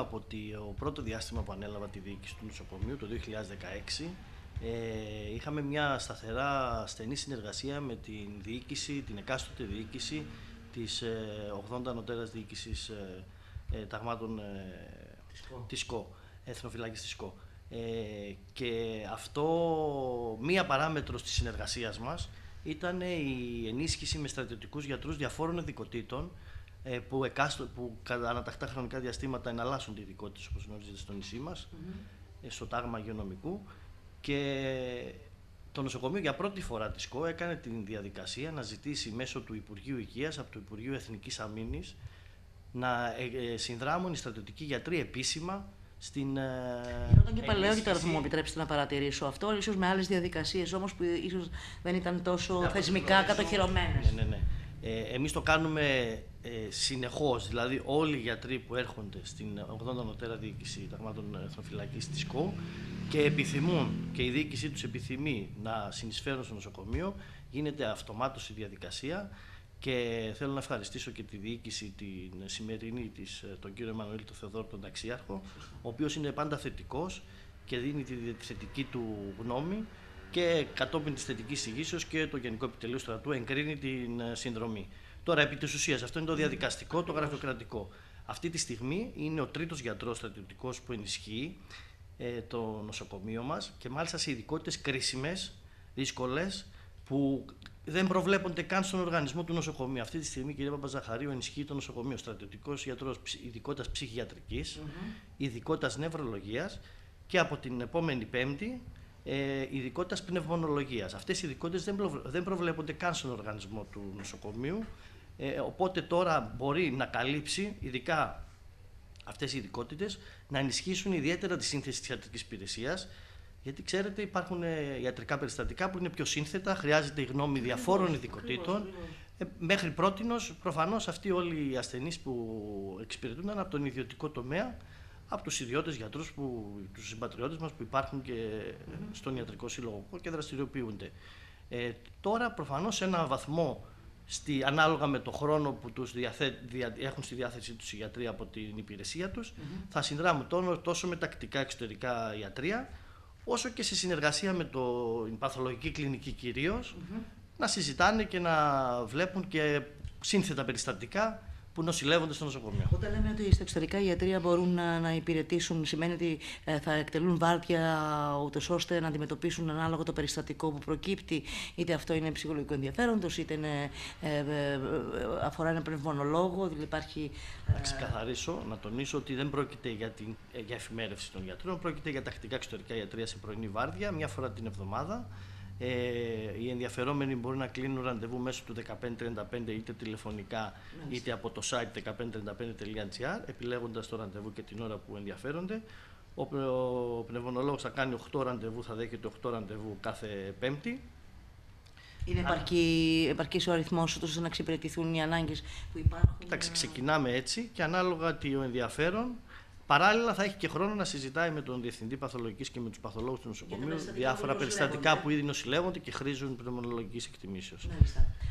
Από το πρώτο διάστημα που ανέλαβα τη διοίκηση του νοσοκομείου το 2016 ε, είχαμε μια σταθερά στενή συνεργασία με την διοίκηση, την εκάστοτε διοίκηση της ε, 80 ανωτέρας διοίκησης ε, ε, ταγμάτων ε, της ΚΟ, Εθνοφυλάκης της ΚΟ. Ε, και αυτό, μία παράμετρος της συνεργασίας μας ήταν η ενίσχυση με στρατιωτικούς γιατρούς διαφόρων ειδικοτήτων ε, που, εκάστο, που κατά ανατακτά χρονικά διαστήματα εναλλάσσουν τη ειδικότητα όπως γνωρίζετε στο νησί μας, mm-hmm. στο τάγμα υγειονομικού και το νοσοκομείο για πρώτη φορά της ΚΟ έκανε την διαδικασία να ζητήσει μέσω του Υπουργείου Υγείας από το Υπουργείο Εθνικής Αμήνης να ε, συνδράμουν οι στρατιωτικοί γιατροί επίσημα στην. Όταν και παλαιότερα θα μου επιτρέψετε να παρατηρήσω αυτό, ίσως με άλλες διαδικασίες όμως που ίσως δεν ήταν τόσο θεσμικά κατοχυρωμένες. Ναι, ναι, ναι. Ε, εμείς το κάνουμε ε, συνεχώς, δηλαδή όλοι οι γιατροί που έρχονται στην 80 Νοτέρα Διοίκηση Ταγμάτων Εθνοφυλακής της ΚΟ και επιθυμούν και η διοίκησή τους επιθυμεί να συνεισφέρουν στο νοσοκομείο, γίνεται αυτομάτως η διαδικασία και θέλω να ευχαριστήσω και τη διοίκηση την σημερινή της, ε, τον κύριο Εμμανουήλ του Θεοδόρου, τον ταξιάρχο, ο οποίος είναι πάντα θετικός και δίνει τη θετική του γνώμη και κατόπιν της θετικής ηγήσεω και το Γενικό Επιτελείο Στρατού εγκρίνει την ε, συνδρομή. Τώρα, επί της ουσίας, αυτό είναι το διαδικαστικό, το γραφειοκρατικό. Αυτή τη στιγμή είναι ο τρίτος γιατρός στρατιωτικός που ενισχύει ε, το νοσοκομείο μας και μάλιστα σε ειδικότητες κρίσιμες, δύσκολες, που δεν προβλέπονται καν στον οργανισμό του νοσοκομείου. Αυτή τη στιγμή, κύριε Παπαζαχαρίου, ενισχύει το νοσοκομείο στρατιωτικός γιατρός ειδικότητας ψυχιατρικής, mm-hmm. ειδικότητας νευρολογίας και από την επόμενη Πέμπτη ε, ειδικότητας πνευμονολογίας. Αυτές οι ειδικότητες δεν, δεν προβλέπονται καν στον οργανισμό του νοσοκομείου. Ε, οπότε τώρα μπορεί να καλύψει, ειδικά αυτές οι ειδικότητες, να ενισχύσουν ιδιαίτερα τη σύνθεση της ιατρικής υπηρεσίας. Γιατί ξέρετε, υπάρχουν ε, ιατρικά περιστατικά που είναι πιο σύνθετα, χρειάζεται η γνώμη διαφόρων ειδικοτήτων. Ε, μέχρι πρώτη, προφανώς αυτοί όλοι οι ασθενείς που εξυπηρετούνταν από τον ιδιωτικό τομέα από τους ιδιώτες γιατρούς, που, τους συμπατριώτες μας που υπάρχουν και στον Ιατρικό Σύλλογο και δραστηριοποιούνται. Ε, τώρα προφανώς σε ένα βαθμό στη, ανάλογα με το χρόνο που τους διαθέ, δια, έχουν στη διάθεσή τους οι γιατροί από την υπηρεσία τους θα συνδράμουν τόσο με τακτικά εξωτερικά ιατρία όσο και σε συνεργασία με την παθολογική κλινική κυρίως να συζητάνε και να βλέπουν και σύνθετα περιστατικά που νοσηλεύονται στο νοσοκομείο. Όταν λέμε ότι στα εξωτερικά οι ιατροί μπορούν να, να υπηρετήσουν, σημαίνει ότι ε, θα εκτελούν βάρδια ούτως ώστε να αντιμετωπίσουν ανάλογα το περιστατικό που προκύπτει, είτε αυτό είναι ψυχολογικό ενδιαφέροντος, είτε είναι, ε, ε, αφορά ένα πνευμονολόγο. Δηλαδή υπάρχει, να ξεκαθαρίσω, να τονίσω ότι δεν πρόκειται για, την, για εφημέρευση των γιατρών, πρόκειται για τακτικά εξωτερικά ιατρία σε πρωινή βάρδια, μια φορά την εβδομάδα. Ε, οι ενδιαφερόμενοι μπορεί να κλείνουν ραντεβού μέσω του 1535 είτε τηλεφωνικά είτε από το site 1535.gr επιλέγοντας το ραντεβού και την ώρα που ενδιαφέρονται. Ο, ο πνευμονολόγος θα κάνει 8 ραντεβού, θα δέχεται 8 ραντεβού κάθε Πέμπτη. Είναι επαρκή, επαρκής ο αριθμός ώστε να εξυπηρετηθούν οι ανάγκες που υπάρχουν. Εντάξει, ξεκινάμε έτσι και ανάλογα τι ο ενδιαφέρον Παράλληλα, θα έχει και χρόνο να συζητάει με τον Διευθυντή Παθολογικής και με τους παθολόγους του νοσοκομείου διάφορα περιστατικά που ήδη νοσηλεύονται και χρήζουν πνευμονολογικής εκτιμήσεως.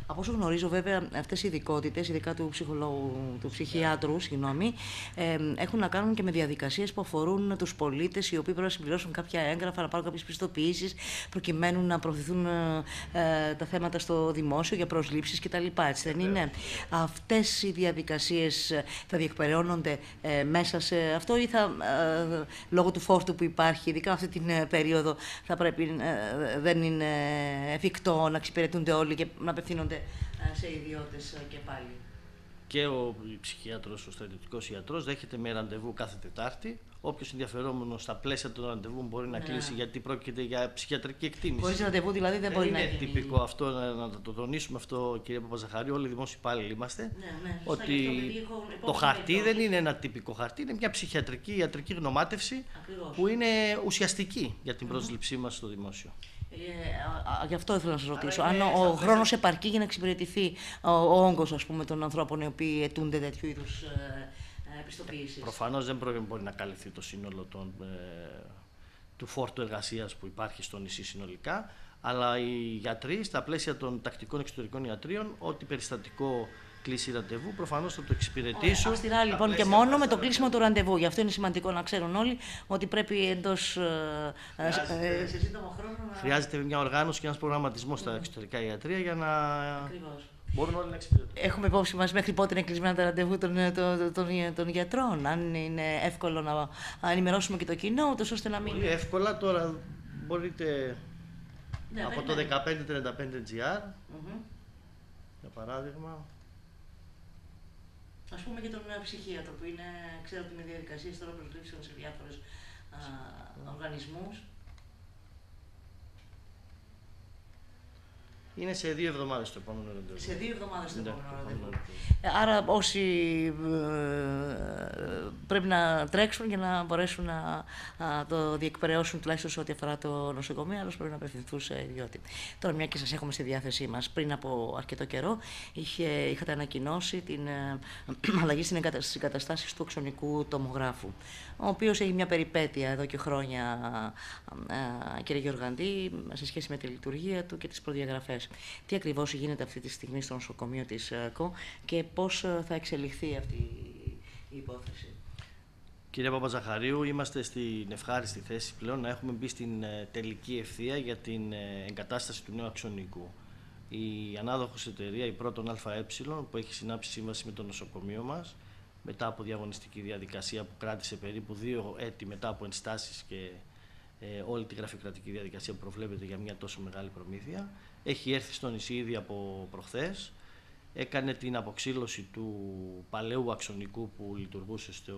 Από όσο γνωρίζω, βέβαια, αυτές οι ειδικότητες, ειδικά του, ψυχολόγου, του ψυχιάτρου, συγγνώμη, ε, έχουν να κάνουν και με διαδικασίες που αφορούν τους πολίτες, οι οποίοι πρέπει να συμπληρώσουν κάποια έγγραφα, να πάρουν κάποιες πιστοποιήσεις, προκειμένου να προωθηθούν ε, τα θέματα στο δημόσιο για προσλήψεις κτλ. Έτσι δεν είναι; Αυτές οι διαδικασίες θα διεκπεραιώνονται ε, μέσα σε αυτό αυτό ή θα, ε, λόγω του φόρτου που υπάρχει, ειδικά αυτή την ε, περίοδο, θα πρέπει, ε, δεν είναι εφικτό να εξυπηρετούνται όλοι και να απευθύνονται σε ιδιώτες και πάλι. Και ο ψυχιάτρος, ο στρατιωτικός ιατρός δέχεται με ραντεβού κάθε Τετάρτη Όποιος ενδιαφερόμενος στα πλαίσια των ραντεβού μπορεί να ναι. κλείσει γιατί πρόκειται για ψυχιατρική εκτίμηση. Χωρίς ραντεβού δηλαδή δεν μπορεί να είναι. Είναι τυπικό αυτό, να, να, το τονίσουμε αυτό, κύριε Παπαζαχαρή. Όλοι οι δημόσιοι υπάλληλοι είμαστε. Ναι, ναι. Ότι το χαρτί δεν είναι ένα τυπικό χαρτί, είναι μια ψυχιατρική ιατρική γνωμάτευση που είναι ουσιαστική για την πρόσληψή μας στο δημόσιο. Ε, γι' αυτό ήθελα να σας ρωτήσω. Αν ο χρόνος επαρκεί για να εξυπηρετηθεί ο, ο όγκος των ανθρώπων οι οποίοι αιτούνται τέτοιου είδους ε, επιστοποίησης. Προφανώς δεν μπορεί να καλυφθεί το σύνολο των, ε, του φόρτου εργασίας που υπάρχει στο νησί συνολικά, αλλά οι γιατροί στα πλαίσια των τακτικών εξωτερικών ιατρίων, ό,τι περιστατικό κλείσει ραντεβού, προφανώς θα το εξυπηρετήσω. Αυστηρά λοιπόν και μόνο με το κλείσιμο του ραντεβού. Γι' αυτό είναι σημαντικό να ξέρουν όλοι ότι πρέπει εντός ε, σε σύντομο χρόνο. Χρειάζεται μια οργάνωση και ένας προγραμματισμός στα εξωτερικά ιατρία για να. Ακριβώς. Μπορούν όλοι να εξυπηρετούν. Έχουμε υπόψη μας μέχρι πότε είναι κλεισμένα τα ραντεβού των, των, των, των γιατρών. Αν είναι εύκολο να ενημερώσουμε και το κοινό, ούτως ώστε να μην. Πολύ εύκολα τώρα μπορείτε Ναι, από το περιμένω. 1535GR, Μμμ. για παράδειγμα. Α πούμε και τον ε, ψυχίατρο που είναι, ξέρω ότι είναι διαδικασίες τώρα προσλήψεων σε διάφορους οργανισμούς. Είναι σε δύο εβδομάδες το επόμενο ραντεβού. Σε δύο εβδομάδες το Ναι, επόμενο το ραντεβού. επόμενο ραντεβού. Άρα όσοι ε, πρέπει να τρέξουν για να μπορέσουν να α, το διεκπαιρεώσουν τουλάχιστον σε ό,τι αφορά το νοσοκομείο, άλλως πρέπει να απευθυνθούν σε ιδιώτη. Τώρα, μια και σας έχουμε στη διάθεσή μας, πριν από αρκετό καιρό είχε, είχατε ανακοινώσει την ε, αλλαγή στην εγκατα- στις εγκαταστάσεις του οξονικού τομογράφου, ο οποίος έχει μια περιπέτεια εδώ και χρόνια, ε, κύριε Γεωργαντή, σε σχέση με τη λειτουργία του και τις προδιαγραφές. Τι ακριβώς γίνεται αυτή τη στιγμή στο νοσοκομείο της ε, ΚΟ και πώς ε, θα εξελιχθεί αυτή η υπόθεση; Κύριε Παπαζαχαρίου, είμαστε στην ευχάριστη θέση πλέον να έχουμε μπει στην ε, τελική ευθεία για την ε, εγκατάσταση του νέου αξονικού. Η ανάδοχος εταιρεία, η πρώτον ΑΕ, που έχει συνάψει σύμβαση με το νοσοκομείο μας, μετά από διαγωνιστική διαδικασία που κράτησε περίπου δύο έτη μετά από ενστάσεις και ε, όλη τη γραφειοκρατική διαδικασία που προβλέπεται για μια τόσο μεγάλη προμήθεια, έχει έρθει στο νησί ήδη από προχθές, έκανε την αποξήλωση του παλαιού αξονικού που λειτουργούσε στο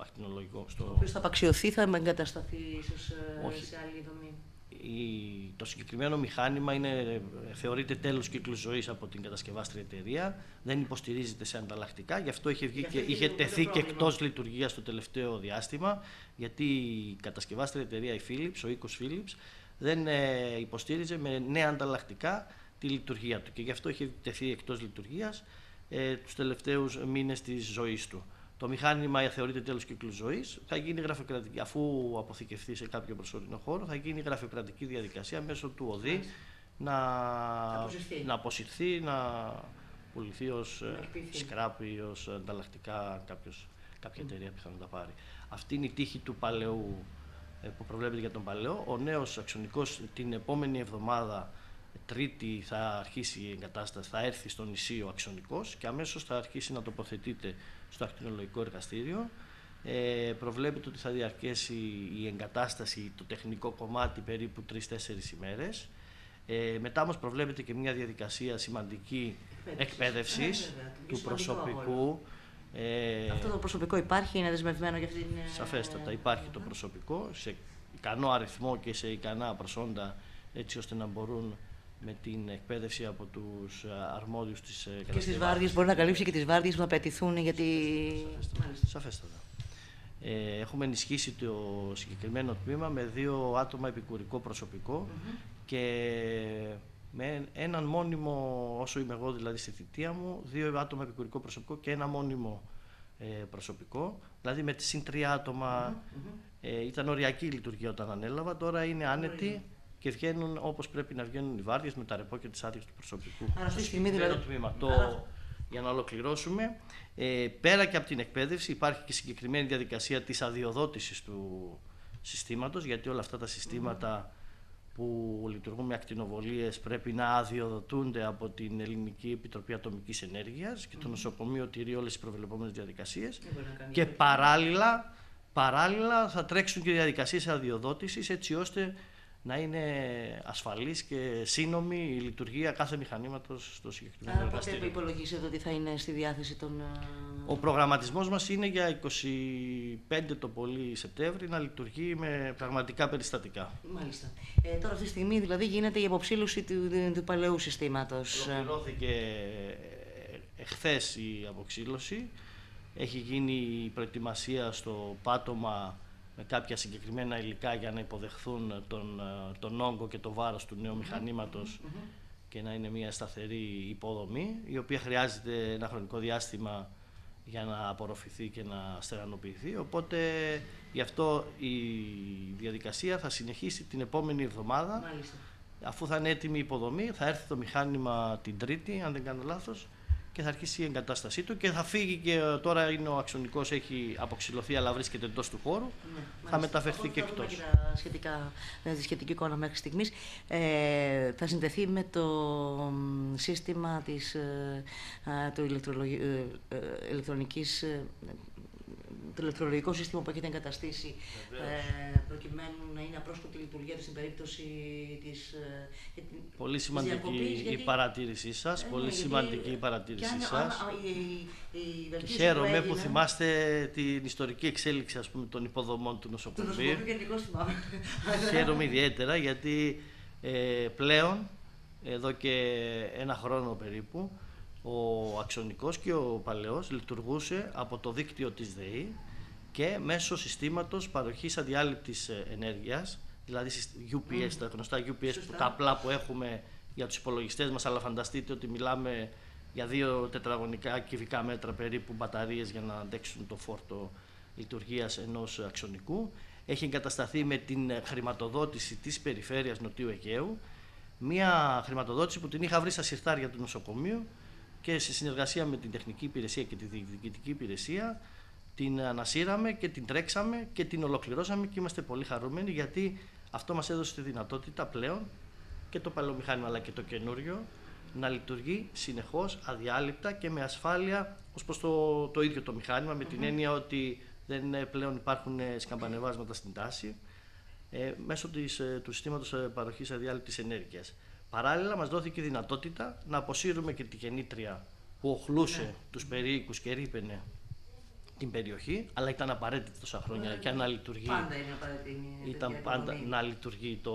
ακτινολογικό. Ο Στο... οποίος θα απαξιωθεί, θα εγκατασταθεί ίσως ε, Όχι. σε άλλη δομή. Η- Το συγκεκριμένο μηχάνημα είναι, ε, θεωρείται τέλος κύκλου ζωής από την κατασκευάστρια εταιρεία, δεν υποστηρίζεται σε ανταλλακτικά, γι' αυτό είχε, βγει Γι' αυτό και, είχε είχε το- το τεθεί και πρόβλημα. εκτός λειτουργίας το τελευταίο διάστημα, γιατί η κατασκευάστρια εταιρεία η Philips, ο οίκος Philips, δεν ε, υποστήριζε με νέα ανταλλακτικά τη λειτουργία του και γι' αυτό είχε τεθεί εκτός λειτουργίας ε, τους τελευταίους μήνες της ζωής του. Το μηχάνημα θεωρείται τέλος κύκλου ζωής, θα γίνει γραφειοκρατική, αφού αποθηκευτεί σε κάποιο προσωρινό χώρο, θα γίνει γραφειοκρατική διαδικασία μέσω του ΟΔΗ να, αποσυρθεί. να αποσυρθεί, να πουληθεί ως Να ε, εκποιηθεί. σκράπ ή ως ανταλλακτικά κάποιος, κάποια εταιρεία πιθανόν τα πάρει. Αυτή είναι η τύχη του παλαιού ε, που προβλέπεται για τον παλαιό. Ο νέος αξονικός την επόμενη εβδομάδα Τρίτη θα αρχίσει η εγκατάσταση, θα έρθει στο νησί ο αξονικός και αμέσως θα αρχίσει να τοποθετείται στο ακτινολογικό εργαστήριο. Ε, προβλέπεται ότι θα διαρκέσει η εγκατάσταση, το τεχνικό κομμάτι περίπου 3-4 ημέρες. Ε, μετά όμως προβλέπεται και μια διαδικασία σημαντική Εκπαίδευσης. εκπαίδευσης Ε, βέβαια, του σημαντικό προσωπικού. Ε, Αυτό το προσωπικό υπάρχει, είναι δεσμευμένο για αυτήν την. ε, Σαφέστατα υπάρχει το προσωπικό σε ικανό αριθμό και σε ικανά προσόντα έτσι ώστε να μπορούν με την εκπαίδευση από τους ε, αρμόδιους της ε, Και στις κατασκευάστρια. βάρδιες μπορεί να καλύψει και τις βάρδιες που θα απαιτηθούν γιατί. Μάλιστα. Σαφέστατα. Ε, έχουμε ενισχύσει το συγκεκριμένο τμήμα με δύο άτομα επικουρικό προσωπικό και με έναν μόνιμο, όσο είμαι εγώ δηλαδή στη θητεία μου, δύο άτομα επικουρικό προσωπικό και ένα μόνιμο ε, προσωπικό. Δηλαδή με τις συν τρία άτομα ε, ήταν οριακή η λειτουργία όταν ανέλαβα, τώρα είναι άνετη και βγαίνουν όπως πρέπει να βγαίνουν οι βάρδιες με τα ρεπό και τις άδειες του προσωπικού. Άρα αυτή τη Στο στιγμή συγκεκριμένο δηλαδή- τμήμα. Το, Άρα- για να ολοκληρώσουμε, ε, πέρα και από την εκπαίδευση υπάρχει και συγκεκριμένη διαδικασία της αδειοδότησης του συστήματος, γιατί όλα αυτά τα συστήματα που λειτουργούν με ακτινοβολίες πρέπει να αδειοδοτούνται από την Ελληνική Επιτροπή Ατομικής Ενέργειας και το νοσοκομείο τηρεί όλες τις προβλεπόμενες διαδικασίες. Δεν μπορεί να κάνει και παράλληλα, παράλληλα θα τρέξουν και διαδικασίες αδειοδότησης έτσι ώστε να είναι ασφαλής και σύνομη η λειτουργία κάθε μηχανήματος στο συγκεκριμένο Άρα πότε εργαστήριο. υπολογίσετε ότι θα είναι στη διάθεση των. ε, Ο προγραμματισμός μας είναι για 25 το πολύ Σεπτέμβρη να λειτουργεί με πραγματικά περιστατικά. Μάλιστα. Ε, τώρα αυτή τη στιγμή δηλαδή γίνεται η αποψήλωση του, του παλαιού συστήματος. Ε, Ολοκληρώθηκε εχθές η αποξήλωση. Έχει γίνει η προετοιμασία στο πάτωμα με κάποια συγκεκριμένα υλικά για να υποδεχθούν τον, ε, τον όγκο και το βάρος του νέου μηχανήματος και να είναι μια σταθερή υποδομή η οποία χρειάζεται ένα χρονικό διάστημα για να απορροφηθεί και να στεγανοποιηθεί. Οπότε γι' αυτό η διαδικασία θα συνεχίσει την επόμενη εβδομάδα Μάλιστα. Αφού θα είναι έτοιμη η υποδομή, θα έρθει το μηχάνημα την Τρίτη, αν δεν κάνω λάθος, και θα αρχίσει η εγκατάστασή του και θα φύγει και ε, τώρα είναι ο αξονικός, έχει αποξηλωθεί αλλά βρίσκεται εντός του χώρου, Ναι, θα μεταφερθεί και εκτός. εκτός. Σχετικά, με τη σχετική εικόνα μέχρι στιγμής. Ε, θα συνδεθεί με το μ, σύστημα της, ε, α, του ηλεκτρολογι, ε, ε, ηλεκτρονικής ε, το ηλεκτρολογικό σύστημα που έχετε εγκαταστήσει ε, προκειμένου να είναι απρόσκοπτη η λειτουργία του στην περίπτωση της, ε, για την- Πολύ της σημαντική διακοπής, η γιατί- παρατήρησή σας, Ε, ναι, πολύ γιατί- σημαντική η και παρατήρησή αν- σας. αν- α, η- η- η Και βελτίωση χαίρομαι που έγινε- θυμάστε την ιστορική εξέλιξη ας πούμε, των υποδομών του Το νοσοκομείου. νοσοκομείο γενικώ θυμάμαι. Χαίρομαι ιδιαίτερα γιατί ε, πλέον, εδώ και ένα χρόνο περίπου, ο Αξονικός και ο Παλαιός λειτουργούσε από το δίκτυο της ΔΕΗ και μέσω συστήματος παροχής αδιάλειπτης ε, ενέργειας, δηλαδή συστ- UPS, τα γνωστά UPS, που, Σωστά. τα απλά που έχουμε για τους υπολογιστές μας, αλλά φανταστείτε ότι μιλάμε για δύο τετραγωνικά κυβικά μέτρα περίπου μπαταρίες για να αντέξουν το φόρτο λειτουργίας ενός αξονικού. Έχει εγκατασταθεί με την ε, χρηματοδότηση της περιφέρειας Νοτιού Αιγαίου, μια χρηματοδότηση που την είχα βρει στα συρτάρια του νοσοκομείου και σε συνεργασία με την τεχνική υπηρεσία και τη διοικητική υπηρεσία την ανασύραμε και την τρέξαμε και την ολοκληρώσαμε και είμαστε πολύ χαρούμενοι γιατί αυτό μας έδωσε τη δυνατότητα πλέον και το παλαιομηχάνημα αλλά και το καινούριο να λειτουργεί συνεχώς αδιάλειπτα και με ασφάλεια ως προς το, το ίδιο το μηχάνημα με την έννοια ότι δεν ε, πλέον υπάρχουν ε, σκαμπανεβάσματα στην τάση ε, μέσω της, ε, του συστήματος ε, παροχής αδιάλειπτης ενέργειας. Παράλληλα μας δόθηκε η δυνατότητα να αποσύρουμε και τη γεννήτρια που οχλούσε τους περίοικους και ρήπαινε την περιοχή, αλλά ήταν απαραίτητη τόσα χρόνια Ναι, και να λειτουργεί Πάντα είναι απαραίτητη. η ήταν τέτοια πάντα υποδομή. να λειτουργεί το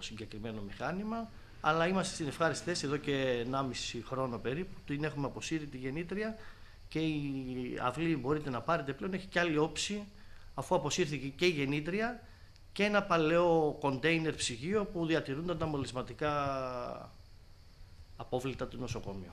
συγκεκριμένο μηχάνημα. Αλλά είμαστε στην ευχάριστη θέση εδώ και 1,5 χρόνο περίπου. Την έχουμε αποσύρει τη γεννήτρια και η αυλή μπορείτε να πάρετε πλέον έχει και άλλη όψη αφού αποσύρθηκε και η γεννήτρια και ένα παλαιό κοντέινερ ψυγείο που διατηρούνταν τα μολυσματικά απόβλητα του νοσοκομείου.